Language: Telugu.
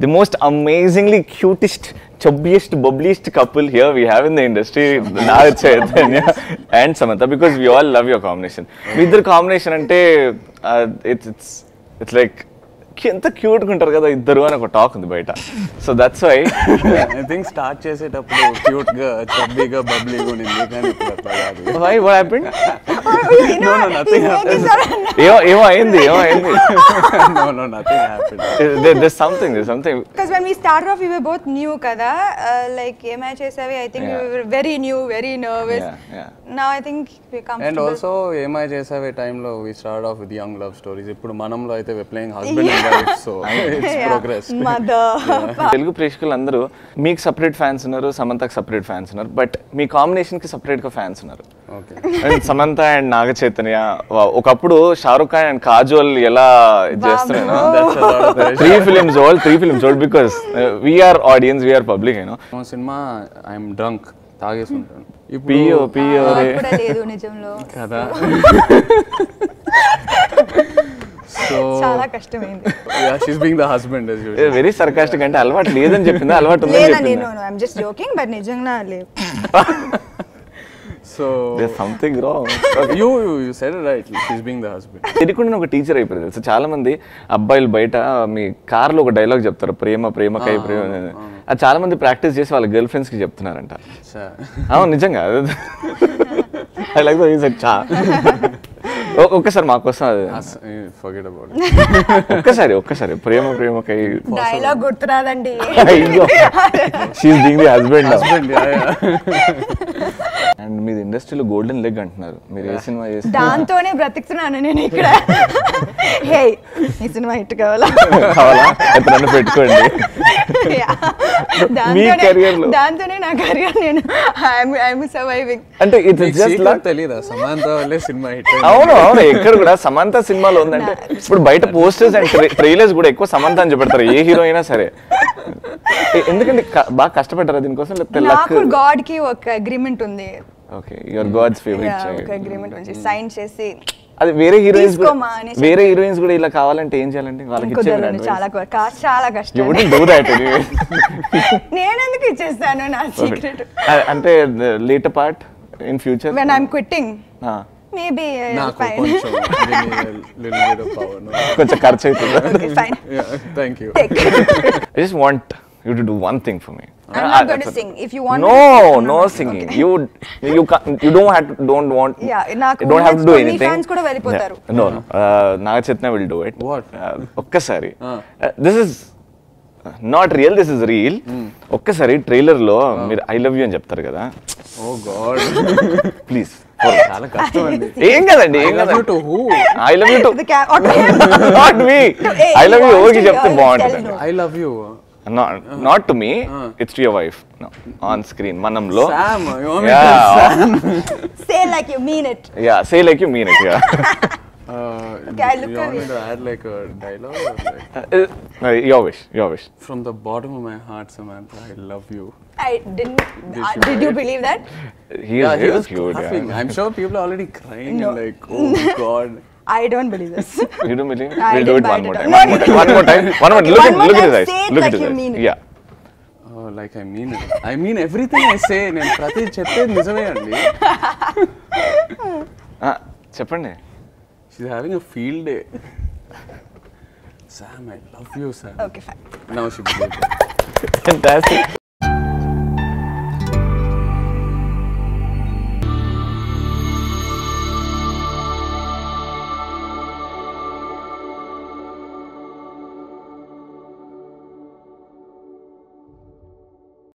The most amazingly cutest chubbiest bubbliest couple here we have in the industry Naga Chaitanya and Samantha because we all love your combination మీ ఇద్దరు కాంబినేషన్ అంటే ఇట్స్ ఇట్స్ ఇట్స్ లైక్ ఎంత క్యూట్గా ఉంటారు కదా ఇద్దరు అని ఒక టాక్ ఉంది బయట. So that's why I think start చేసేటప్పుడు క్యూట్గా చబ్బీగా బబ్లీగా ఉండింది. కానీ ఇప్పుడు అట్లా కాదు why what happened No, no, nothing happened. ఏమో ఏమో అయింది ఏమో అయింది no, no, nothing happened. This something this something Because when we started off, we were both new, kada. Uh, like ఏమై చేసావి I think Yeah. we were very new, very nervous. Yeah, yeah. Now I think we're comfortable. And also ఏమై చేసావే టైంలో we start off with young love stories ఇప్పుడు మనంలో అయితే we playing husband and wife so it's Yeah. Progress Mother. Telugu ప్రేక్షకులందరూ మీకు సపరేట్ ఫ్యాన్స్ ఉన్నారు సమంతకి సపరేట్ ఫ్యాన్స్ ఉన్నారు బట్ మీ కాంబినేషన్కి సపరేట్గా ఫ్యాన్స్ ఉన్నారు ఓకే సమంత అండ్ నాగ చైతన్య ఒకప్పుడు షారుఖ్ ఖాన్ అండ్ కాజోల్ ఎలా చేస్తున్నాను three films old three films old because we are audience we are public you know cinema I'm drunk తాగేసి ఉంటాను పియో పియో కదా. సో చాలా కష్టమైంది. Yeah she's being the husband as usual. Very sarcastic అంటే అలవాటు లేదని చెప్పిందా? అలవాటు ఉందని లేదండి చెప్పిందా? నేను ఐఎమ్ జస్ట్ జోకింగ్ బట్ నిజంగా లేదు. So something wrong you you said right she's being the husband తెలియకుండా నేను ఒక టీచర్ అయిపోయింది తెలుసు? చాలా మంది అబ్బాయిలు బయట మీ కార్లో ఒక డైలాగ్ చెప్తారు. ప్రేమ ప్రేమకై ప్రేమ. అని. అది చాలా మంది ప్రాక్టీస్ చేసి వాళ్ళ గర్ల్ ఫ్రెండ్స్కి చెప్తున్నారంట. అవును నిజంగా. ఐ లైక్ చా. ఒ- ఒక్కసారి మాకోసం అది. ఫర్గెట్ అబౌట్ ఒక్కసారి ఒక్కసారి. ప్రేమ ప్రేమకై డైలాగ్ గుర్తురాదండి. అయ్యో. She's being the husband husband and మీది ఇండస్ట్రీలో గోల్డెన్ లెగ్ అంటున్నారు. మీరు ఏ సినిమా చేసి దాంతోనే బ్రతుకుతున్నాను నేను ఇక్కడ. హే ఈ సినిమా హిట్ కావాలా? కావాలా? నన్ను పెట్టుకోండి. దాంతోనే career లో. దాంతోనే నా కెరియర్ నేను ఐఎమ్ సర్వైవింగ్ అంటే ఇట్స్ జస్ట్ లక్ తెలీదా? సమాంత వల్లే సినిమా హిట్ అవును అవును. ఎక్కడ కూడా సమంత సినిమాలో ఉందంటే ఇప్పుడు బయట పోస్టర్స్ అండ్ ట్రైలర్స్ కూడా ఎక్కువ సమంత అని చెప్పడతారు ఏ హీరో అయినా సరే. ఎందుకంటే బాగా కష్టపడ్డారా దీనికోసం? లేకపోతే నాకు గాడ్కి ఒక అగ్రిమెంట్ ఉంది. ఓకే యువర్ గాడ్స్ Yeah, ఒక ఫేవరెట్ అగ్రిమెంట్ ఉంది సైన్ చేసి అది వేరే హీరోయిన్స్ వేరే హీరోయిన్స్ కూడా ఇలా కావాలంటే ఏం చేయాలంటే వాళ్ళకి కుదరదు చాలా చాలా కష్టం. ఎవరి డూ దాట్ నేను ఎందుకు ఇచ్చేస్తాను నా సీక్రెట్ అంటే later part in future when I'm quitting maybe fine కొంచెం ఖర్చు అవుతుంది. Fine thank you I just you to do one thing for me. I'm not going to sing. If you want no, no not- singing. You you can't, you don't have to, don't want. Yeah, నాకు you don't have to do anything. fans కూడా వెళ్ళిపోతారు. Yeah. No, no. Uh, Naga Chaitanya will do it. What? Uh, ఒక్కసారి Ah. Uh, this is not real this is real ఒక్కసారి ట్రైలర్లో మీరు ఐ లవ్ యూ అని చెప్తారు కదా ఓ గాడ్ ప్లీజ్ చాలా కష్టం అండి ఏం కదండి ఏం I love you who? I love you too. Not me I love you ఓకి చెప్తే బాగుంటుంది. I love you not uh not to me uh it's to your wife no on screen manamlo sam you want yeah. me to sam say like you mean it yeah say like you mean it yeah Uh, okay, I look you want me to add like a dialogue? Like? Uh, uh, no, your wish, your wish. From the bottom of my heart, Samantha, I love you. I didn't. Did, uh, you, did you believe that? He is yeah, he was cute. Yeah. I'm sure people are already crying. No. Like, oh god. I don't believe this. You don't believe? I we'll do it one more time. One more time. One more time. One more. Look at more look at his eyes. say it Look like at his you eyes. mean it. Yeah. Oh, like I mean it. I mean everything I say. నేను ప్రతి చెప్పేది నిజమే అండి Ah, చెప్పండి having a field day Sam I love you Sam okay, fine. Now she Fantastic.